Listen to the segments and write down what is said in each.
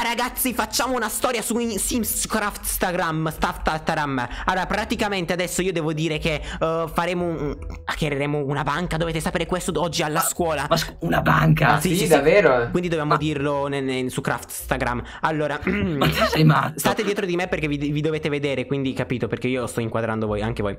Ah ragazzi facciamo una storia su Simscraftstagram Staftagram Allora praticamente adesso io devo dire che uh, faremo un... Hackereremo una banca. Dovete sapere questo oggi alla scuola. Ma una banca? Ah, sì, sì, sì, davvero? Quindi dobbiamo ma... dirlo su Craftstagram. Allora Ma te sei matto. State dietro di me perché vi, vi, dovete vedere Quindi capito perché io sto inquadrando voi Anche voi.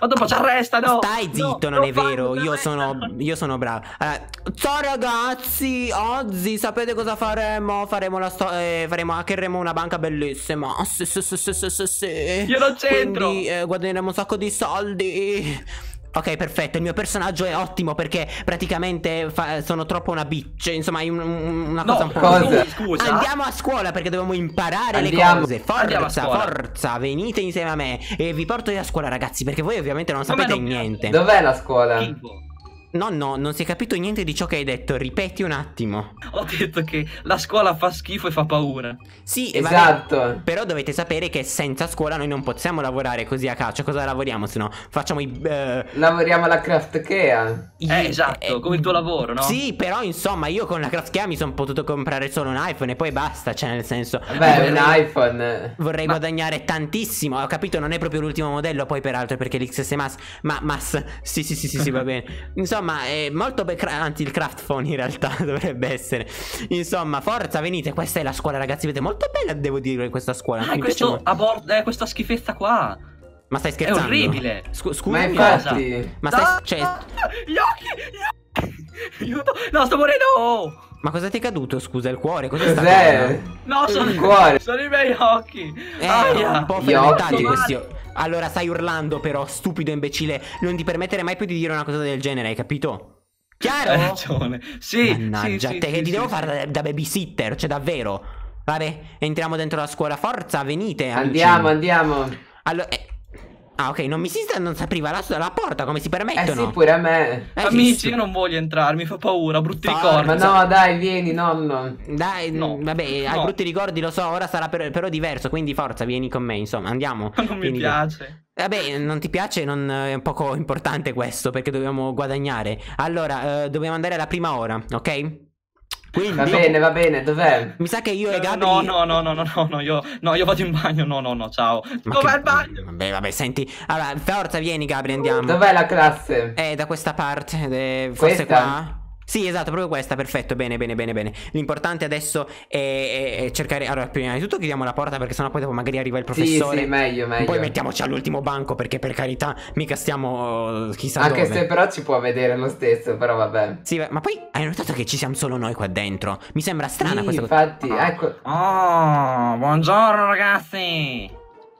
Ma dopo ci arrestano Stai zitto no, non è vero. Io sono, io sono bravo. Allora, Ciao ragazzi. Oggi sapete cosa faremo? Faremo la storia eh, Faremo hackeremo una banca bellissima Sì sì sì sì sì sì Io non c'entro Quindi eh, guadagneremo un sacco di soldi Ok, perfetto, il mio personaggio è ottimo perché praticamente sono troppo una bitch, insomma, un, una cosa no, un po' cosa? Scusa. Andiamo a scuola perché dobbiamo imparare Andiamo. le cose. Forza, forza, venite insieme a me e vi porto io a scuola, ragazzi, perché voi ovviamente non sapete non... niente. Dov'è la scuola? Tipo. No, no, non si è capito niente di ciò che hai detto. Ripeti un attimo. Ho detto che la scuola fa schifo e fa paura. Sì, esatto. Vabbè, però dovete sapere che senza scuola noi non possiamo lavorare così a caccia. Cosa lavoriamo se no? Facciamo i. Uh... Lavoriamo alla Craft Kea. Eh, esatto, eh, come il tuo lavoro, no? Sì, però insomma, io con la Craft Kea mi sono potuto comprare solo un iPhone e poi basta. Cioè, nel senso. Beh, vorrei, un iPhone. Vorrei ma... guadagnare tantissimo. Ho capito, non è proprio l'ultimo modello, poi peraltro, perché l'XS Mass. Ma, Mass. Sì, sì, sì, sì, sì va bene. Insomma, è molto molto anzi il craft phone in realtà dovrebbe essere. Insomma, forza, venite, questa è la scuola, ragazzi, vedete, molto bella devo dire questa scuola. Ah, questo a bordo, eh, questa schifezza qua. Ma stai scherzando? È orribile. Scu scusa, ma infatti. Ma stai ah, cioè Gli occhi, gli occhi. No, sto morendo. Ma cosa ti è caduto, scusa, il cuore? Cos'è Cos'è? No, sono il cuore. Sono i miei occhi. Eh, Aia. un po' fermentati questi occhi. Allora stai urlando però, stupido imbecille Non ti permettere mai più di dire una cosa del genere, hai capito? Chiaro? Hai ragione. Sì. Mannaggia sì, te, sì, che ti sì, devo sì. fare da, da, babysitter, cioè davvero. Vabbè, entriamo dentro la scuola. Forza, venite. Andiamo, amici. andiamo. Allora, eh, Ah, ok, non mi si, non si apriva la, la, porta, come si permettono? Eh sì, pure a me. Eh, Amici, io non voglio entrare, mi fa paura, brutti fa, ricordi. Ma no, dai, vieni, nonno. Dai, no. vabbè, no. hai brutti ricordi, lo so, ora sarà per, però diverso, quindi forza, vieni con me, insomma, andiamo. Ma non mi piace. Vabbè, non ti piace, non, è poco importante questo, perché dobbiamo guadagnare. Allora, eh, dobbiamo andare alla prima ora, ok? Quindi, va bene, va bene, dov'è? Mi sa che io e Gabri No, no, no, no, no, no, no, io, no, io vado in bagno, no, no, no, ciao Dov'è il bagno? Vabbè, vabbè, senti Allora, forza, vieni Gabri, andiamo Dov'è la classe? Eh, da questa parte, de... forse Questa? qua sì, esatto, proprio questa, perfetto, bene, bene, bene, bene. L'importante adesso è, è, è, cercare... Allora, prima di tutto chiudiamo la porta perché sennò poi dopo magari arriva il professore. Sì, sì, meglio, meglio. Poi mettiamoci all'ultimo banco perché per carità mica stiamo uh, chissà Anche dove. se però ci può vedere lo stesso, però vabbè. Sì, ma poi hai notato che ci siamo solo noi qua dentro? Mi sembra strana sì, questa cosa. infatti, ecco... Oh, buongiorno ragazzi!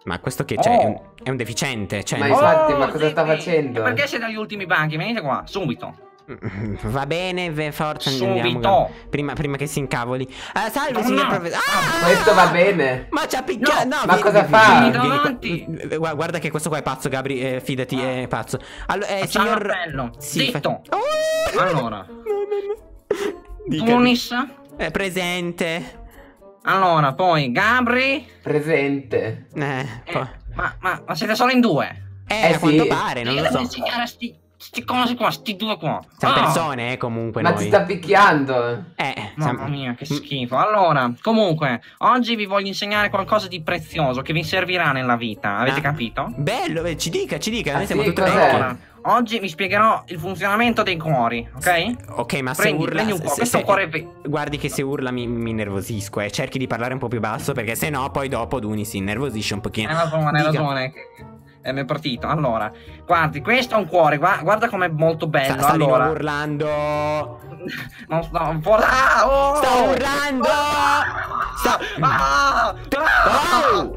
Ma questo che c'è? Oh. È, un, deficiente. Cioè, ma infatti, oh, ma cosa sì, sta facendo? Perché siete agli ultimi banchi? Venite qua, subito. Va bene, forza Subito. andiamo. Prima, prima, che si incavoli. Uh, salve, no, signor no. professore. Ah, questo va bene. Ma ci ha picchiato. No, no, ma cosa fa? Vieni, vieni, guarda che questo qua è pazzo, Gabri. Eh, fidati, è pazzo. Allora, eh, signor. Bello. Sì, Zitto. Fa... Oh! Allora. Tunis. È presente. Allora, poi Gabri. Presente. Eh, eh ma, ma, ma, siete solo in due? Eh, eh a sì. quanto pare, non lo so. Sti cose qua, sti due qua. Siamo ah. persone, eh, comunque. Ma noi. ti sta picchiando. Eh, mamma siamo... mia, che schifo. Allora, comunque, oggi vi voglio insegnare qualcosa di prezioso che vi servirà nella vita. Avete ah. capito? Bello, ci dica, ci dica. Ah, noi siamo sì, tutti allora, Oggi vi spiegherò il funzionamento dei cuori, ok? Ok, ma prendi, se urla. Prendi un cuore, se, questo se, cuore è Guardi che se urla mi, mi nervosisco, eh. Cerchi di parlare un po' più basso perché se no poi dopo Duni si innervosisce un pochino. Hai ragione, hai ragione è mio partito. Allora, guardi, questo è un cuore. Guarda, guarda com'è molto bello. Sta, sta allora. urlando. Non sto un po'. Ah, oh! Sta urlando. Sta. Ah, oh!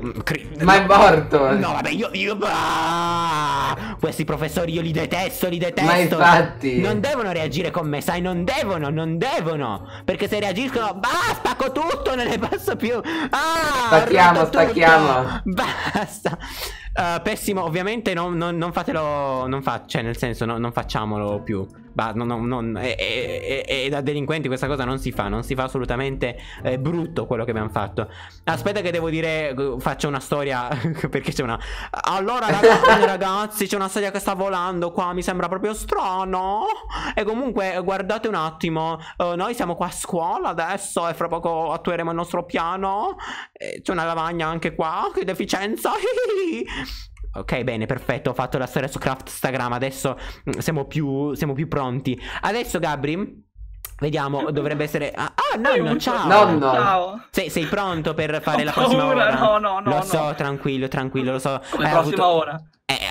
Ma è morto. No, vabbè, io. io ah! Questi professori io li detesto, li detesto. Ma infatti. Non devono reagire con me, sai? Non devono, non devono. Perché se reagiscono. Bah, spacco tutto, non ne posso più. Ah, stacchiamo, stacchiamo. Basta. Uh, pessimo, ovviamente non, non, non, fatelo, non fa, cioè nel senso no, non facciamolo più. Bah, no, no, non- e, e- e- e da delinquenti questa cosa non si fa, non si fa assolutamente è brutto quello che abbiamo fatto. Aspetta che devo dire, faccio una storia perché c'è una... Allora ragazzi, ragazzi, c'è una storia che sta volando qua, mi sembra proprio strano. E comunque guardate un attimo, eh, noi siamo qua a scuola adesso e fra poco attueremo il nostro piano. C'è una lavagna anche qua, che deficienza. Ok, bene, perfetto. Ho fatto la storia su Craftstagram. Adesso mm, siamo più, siamo più pronti. Adesso, Gabri, vediamo. Dovrebbe essere. Ah, ah, nonno, ciao. Nonno. Ciao. Sei, sei pronto per fare Ho la prossima paura, ora? no, no, no, Lo no. so, tranquillo, tranquillo, lo so. Come Hai prossima avuto- ora?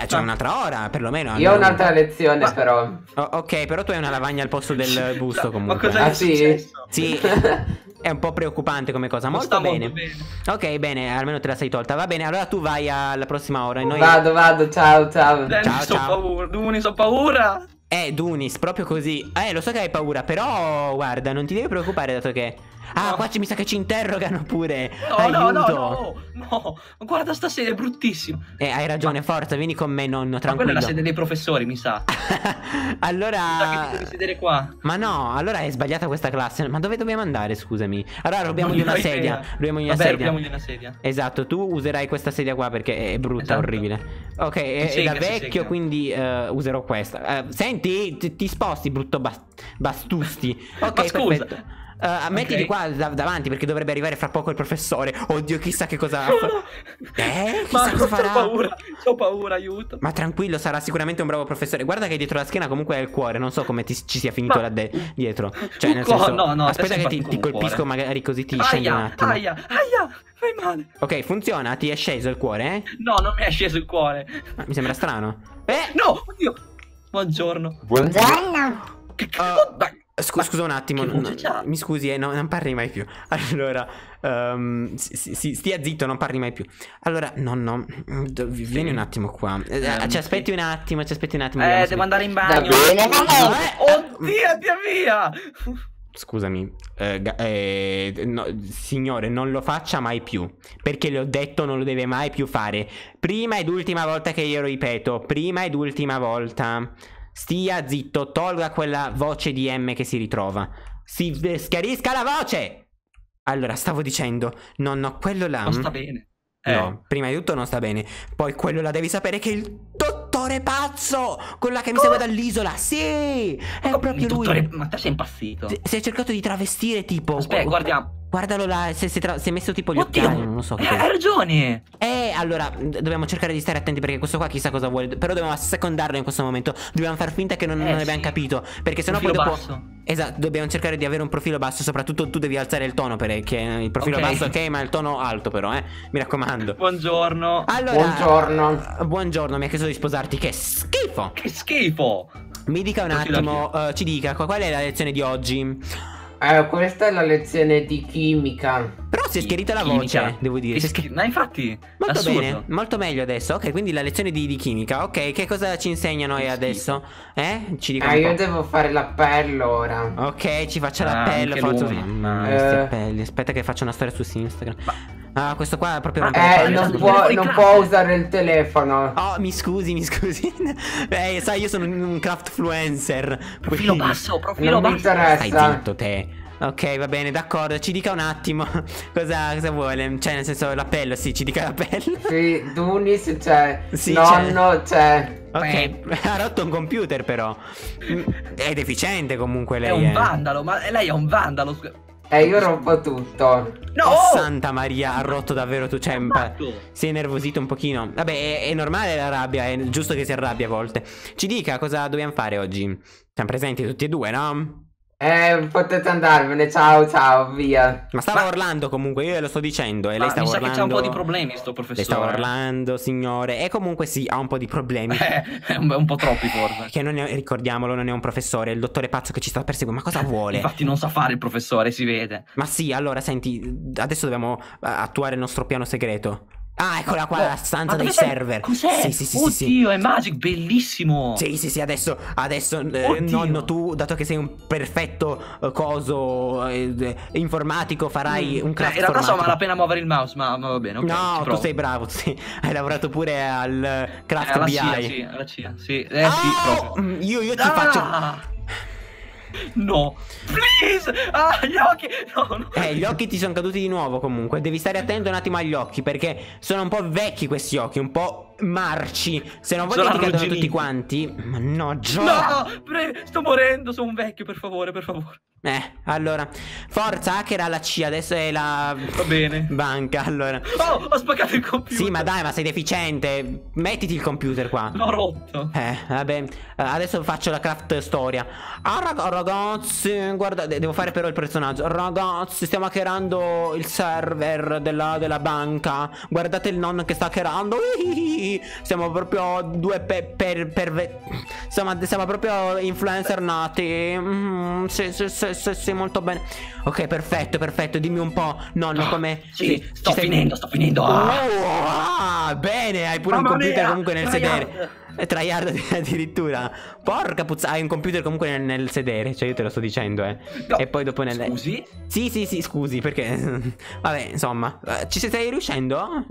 Eh, c'è un'altra ora, perlomeno. Io ho un'altra lezione Ma- però. Oh, ok, però tu hai una lavagna al posto del busto Ma comunque. cosa Ah, è sì? successo? Sì, è un po' preoccupante come cosa. Molto sta bene. molto bene. Ok, bene, almeno te la sei tolta. Va bene, allora tu vai alla prossima ora. e Noi... Vado, vado, ciao, ciao. Ciao, so ciao. paura. Duni, so paura. Eh, Dunis, proprio così. Eh, lo so che hai paura, però guarda, non ti devi preoccupare dato che. Ah, No. qua ci, mi sa che ci interrogano pure. No, no, no, Aiuto. no, no. Guarda sta sede, è bruttissima. Eh, hai ragione, forza, vieni con me, nonno, Ma quella è tranquillo. la sede dei professori, mi sa. Mi sa che allora. devi sedere qua. Ma no, allora è sbagliata questa classe. Ma dove dobbiamo andare, scusami? Allora rubiamogli una sedia. Rubiamogli una Vabbè, sedia. rubiamogli una sedia. Esatto, tu userai questa sedia qua perché è brutta, Esatto. orribile. Ok, è, è da vecchio, quindi eh, userò questa. Eh, senti, ti, ti sposti, brutto bas- bastusti. Ok, Ma scusa. perfetto. Eh, mettiti Ok. qua da- davanti perché dovrebbe arrivare fra poco il professore. Oddio, chissà che cosa. Eh, Ma cosa ho farà. paura, ho paura, aiuto. Ma tranquillo, sarà sicuramente un bravo professore. Guarda che dietro la schiena comunque è il cuore. Non so come ti- ci sia finito Ma- là de- dietro. Cioè, nel senso. no, no, aspetta che ti, ti un colpisco, magari così ti scende un Aia, attimo. aia, aia, fai male. Ok, funziona, ti è sceso il cuore, eh? No, non mi è sceso il cuore. Ah, Mi sembra strano. Eh! No, oddio. Buongiorno. Che Oh. cazzo? Dai. Scu- scusa un attimo, non- mi scusi, eh, no, non parli mai più. Allora, ehm, si- si- stia zitto, non parli mai più. Allora, no, no, vieni un attimo qua. Eh, Ehm, ci aspetti un attimo, ci aspetti un attimo. Eh, devo andare in bagno. bene. Eh, Oddio, via via. Scusami, eh, eh, no, signore, non lo faccia mai più. Perché le ho detto non lo deve mai più fare. Prima ed ultima volta che io lo ripeto. Prima ed ultima volta. Stia zitto, tolga quella voce di M che si ritrova. Si schiarisca la voce! Allora, stavo dicendo, no, no, quello là. Non sta bene. Eh. No, prima di tutto non sta bene. Poi quello là devi sapere che è il dottore pazzo! Quello là che mi segue dall'isola. Sì! È Ma- proprio lui. dottore, ma te sei impazzito? Si- è cercato di travestire tipo. Aspetta, gu- guardiamo. Guardalo là, si, si è tra- si è messo tipo gli Oddio, occhiali, non lo so che eh, hai ragione. Eh, allora, dobbiamo cercare di stare attenti perché questo qua chissà cosa vuole. Però dobbiamo assecondarlo in questo momento. Dobbiamo far finta che non, Eh, non abbiamo sì. capito. Perché sennò poi dopo. basso. Esatto, dobbiamo cercare di avere un profilo basso. Soprattutto tu devi alzare il tono perché il profilo Ok. basso, ok, ma il tono alto, però, eh. Mi raccomando. Buongiorno. Allora, Buongiorno. eh, Buongiorno, mi ha chiesto di sposarti. Che schifo! Che schifo. Mi dica un attimo, eh, ci dica qual è la lezione di oggi. Eh, questa è la lezione di chimica. Però si è schierita la Chimica. voce, devo dire. Schi- Ma infatti, Molto assurdo. bene, molto meglio adesso. Ok, quindi la lezione di, di chimica. Ok, che cosa ci insegnano Che adesso? Eh? Ci Eh, un io devo fare l'appello ora. Ok, ci faccia Ah, l'appello. anche Forza. lui. Mamma mia, Eh. questi appelli. Aspetta che faccio una storia su Instagram. Ah, questo qua è proprio Eh, non sono può, non può usare il telefono. Oh, mi scusi, mi scusi. eh, sai, io sono un craftfluencer. Profilo quindi- basso, profilo Non mi basso. Stai interessa. zitto, te. Ok, va bene, d'accordo. Ci dica un attimo cosa, cosa vuole. Cioè, nel senso, l'appello, sì, ci dica l'appello. Sì, Dunis c'è. Sì, Nonno c'è. Ok, ha rotto un computer però. Mm, È deficiente comunque lei. È un eh. vandalo, ma lei è un vandalo. Scusa. E io rompo tutto. No! Oh, Santa Maria, ha rotto davvero tu. Cioè, si è nervosito un pochino. Vabbè, è, è normale la rabbia, è giusto che si arrabbia a volte. Ci dica cosa dobbiamo fare oggi. Siamo presenti tutti e due, no? Eh, potete andarvene. Ciao, ciao, via. Ma stava Ma- urlando comunque, io lo sto dicendo. E lei Ma stava mi sa urlando. che c'ha un po' di problemi sto Lei professore. stava urlando, signore. E comunque sì, ha un po' di problemi. Eh, è un, un po' troppi forse. Che non è, ricordiamolo, non è un professore, è il dottore pazzo che ci sta perseguendo. Ma cosa vuole? Infatti non sa fare il professore, si vede. Ma sì, allora senti, adesso dobbiamo eh, attuare il nostro piano segreto. Ah, eccola qua, No, la stanza dei server. Cos'è? Sì, sì, sì, sì, sì. Oddio, è Magic, bellissimo. Sì, sì, sì, adesso, adesso eh, Oddio. nonno, tu, dato che sei un perfetto eh, coso eh, eh, informatico, farai un Eh, craft in realtà so malapena muovere il mouse, ma, ma va bene. ok, ci no, tu sei bravo, sì. hai lavorato pure al eh, Eh, craft alla BI. CIA, sì, alla CIA, sì. Eh sì, Oh, proprio. mm, io, io ti Ah! faccio... No. Please. Ah, gli occhi. No, no. Eh, gli occhi ti sono caduti di nuovo comunque. Devi stare attento un attimo agli occhi perché sono un po' vecchi questi occhi, un po' marci. Se non Sono che ti cadono tutti quanti. Mannaggia. No, pre- sto morendo, sono un vecchio, per favore, per favore. Eh, allora. Forza, hacker alla C, adesso è la Va bene. banca. Allora. Oh, ho spaccato il computer. Sì, ma dai, ma sei deficiente. Mettiti il computer qua. L'ho rotto. Eh, vabbè, eh, adesso faccio la craft storia. Ah, rag- ragazzi, guarda, de- devo fare però il personaggio. Ragazzi, stiamo hackerando il server della, della banca. Guardate il nonno che sta hackerando. Ihihi. Siamo proprio due pe- per, per Insomma, siamo proprio influencer nati. Mm, sì, sì, sì, sì, sì, molto bene. Ok, perfetto, perfetto. Dimmi un po', nonno, come. Sì, ci- sto ci sei- finendo, sto finendo. Ah. Oh, ah, bene, hai pure un Mamma computer mia, comunque nel sedere. Tryhard addirittura. Porca puzza, hai un computer comunque nel, nel sedere, cioè io te lo sto dicendo, eh. No, E poi dopo nel Scusi? Sì, sì, sì, scusi, perché vabbè, insomma, eh, ci stai riuscendo?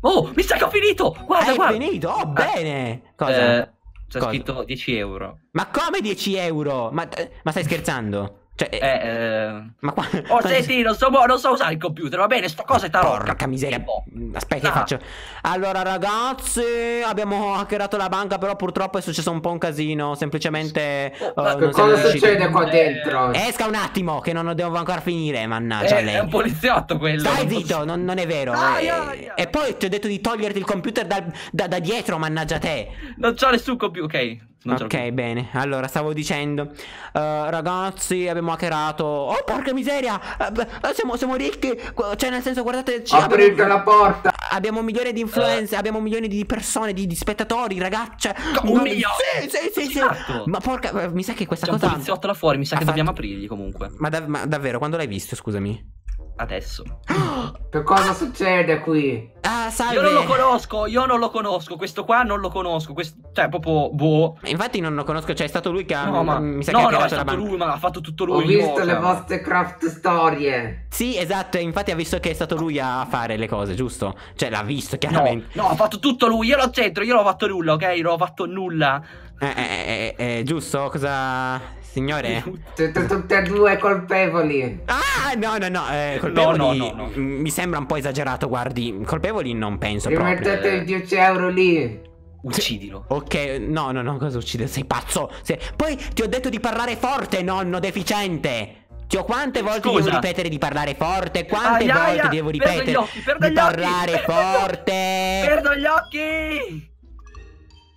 Oh, mi sa che ho finito. Guarda, Hai guarda. finito? Oh, bene. Cosa? Eh, c'è scritto 10 euro. Ma come 10 euro? Ma, ma stai scherzando? Cioè, eh, Eh, eh... ma qua Oh, senti, non so, non so usare il computer, va bene, sto cosa è tarocca. Porca miseria. Boh. Aspetta, che Ah. faccio? Allora, ragazzi, abbiamo hackerato la banca, però purtroppo è successo un po' un casino. Semplicemente. Oh, eh, non siamo cosa succede qua dentro? Esca un attimo, che non devo ancora finire. Mannaggia, Eh, lei. è un poliziotto quello. Stai non zitto, non, non è vero. Ai, Eh, ai, ai. E poi ti ho detto di toglierti il computer dal- da, da dietro, mannaggia te. Non c'ho nessun computer. Ok. Ok, bene. Allora, stavo dicendo, eh, ragazzi, abbiamo hackerato. Oh, porca miseria! eh, siamo, siamo ricchi. Cioè, nel senso, guardate, Aprite abbiamo, la porta. abbiamo milioni di influenze, abbiamo milioni di persone, di, di spettatori, ragazzi. Un No, milione? Sì, sì, sì, sì. Esatto. Ma porca, mi sa che questa C'è un cosa. poliziotto là fuori, mi sa ha che fatto- dobbiamo aprirgli comunque. Ma, dav- ma davvero, quando l'hai visto, scusami? Adesso. Che cosa succede qui? Ah, salve. Io non lo conosco, io non lo conosco, questo qua non lo conosco, questo... cioè proprio boh. Infatti non lo conosco, cioè è stato lui che ha No, ma mi sa no, che ha no, è stato lui, ma ha fatto tutto lui. Ho visto no, le cioè. vostre craft storie. Sì, esatto, infatti ha visto che è stato lui a fare le cose, giusto? Cioè l'ha visto No, chiaramente. no, ha fatto tutto lui, io l'ho c'entro, io non ho fatto nulla, ok? Non ho fatto nulla. Eh, eh, eh, eh, giusto? Cosa... Signore? Siete tutte e due colpevoli. Ah, no, no, no, eh, colpevoli No, no, no, no. mi sembra un po' esagerato, guardi, colpevoli non penso proprio. Rimettete i 10 euro lì. Uccidilo. Ok, no, no, no, cosa uccide? Sei pazzo? Sei- Poi ti ho detto di parlare forte, nonno deficiente. Ti ho quante volte Scusa. devo ripetere di parlare forte? Quante Aia, volte aia, devo perdo ripetere gli occhi, perdo di gli occhi, parlare perdo gli occhi. forte? Perdo gli occhi!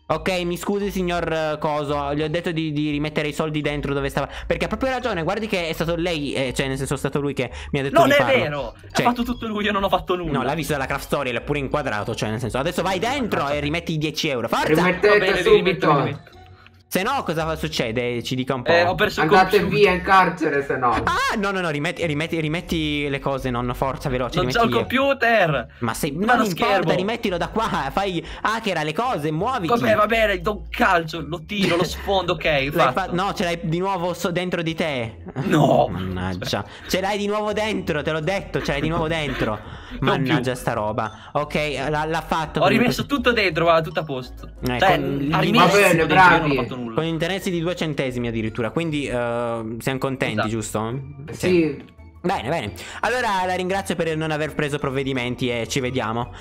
Ok, mi scusi signor eh, Coso, gli ho detto di, di rimettere i soldi dentro dove stava Perché ha proprio ragione, guardi che è stato lei, eh, cioè nel senso è stato lui che mi ha detto Non di è farlo vero! Cioè- Ha fatto tutto lui, io non ho fatto nulla. No, l'ha visto dalla craft story, l'ha pure inquadrato, cioè nel senso Adesso vai dentro e rimetti i 10 euro, forza! Va Rimettete bene, li rimetto, li subito. rimetto. Se no cosa succede? Ci dica un po' Eh, ho perso il Andate computer. via in carcere se no. Ah, no, no, no, rimetti, rimetti, rimetti le cose, nonno, forza, veloce, Non c'ho il computer! Ma se Non non importa, schermo. rimettilo da qua, fai hackera le cose, muoviti Vabbè, va bene, do un calcio, lo tiro, lo sfondo, ok, fa- No, ce l'hai di nuovo so- dentro di te. No. Mannaggia. Ce l'hai di nuovo dentro, te l'ho detto, ce l'hai di nuovo dentro. Mannaggia più. sta roba. Ok, l'ha, l'ha fatto. Ho rimesso tutto dentro, guarda, tutto a posto. Eh, cioè, ha Va rimesso bene, dentro, io bravi. Fatto nulla. Con interessi di due centesimi addirittura. Quindi eh, siamo contenti, Esatto. giusto? Sì. Bene, bene. Allora la ringrazio per non aver preso provvedimenti e ci vediamo.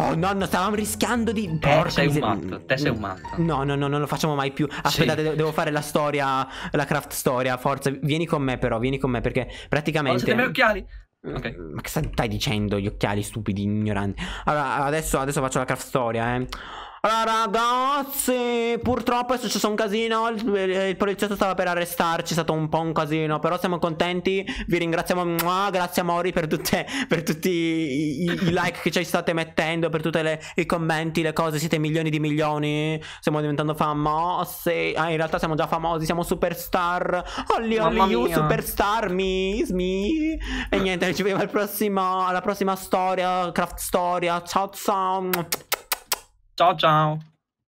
Oh nonno, stavamo rischiando di... Porca sei un matto, te sei un matto. No, no, no, non lo facciamo mai più. Aspettate, de- devo fare la storia, la craft storia. Forza, vieni con me però, vieni con me perché Oh, praticamente... siete i miei occhiali? Ok. Ma che stai dicendo, gli occhiali stupidi, ignoranti? Allora, adesso, adesso faccio la craft storia, eh. Allora, ragazzi, purtroppo è successo un casino. Il, il poliziotto stava per arrestarci. È stato un po' un casino. Però siamo contenti. Vi ringraziamo. Mua, grazie, amori, per, tutte, per tutti i, i- like che ci state mettendo. Per tutti i commenti, le cose. Siete milioni di milioni. Stiamo diventando famosi. Ah, in realtà siamo già famosi. Siamo superstar. Olli, Mamma olli, you, superstar. Mi, mi. E niente, ci vediamo al prossimo, alla prossima storia. Craft storia. Ciao, ciao. Ciao ciao.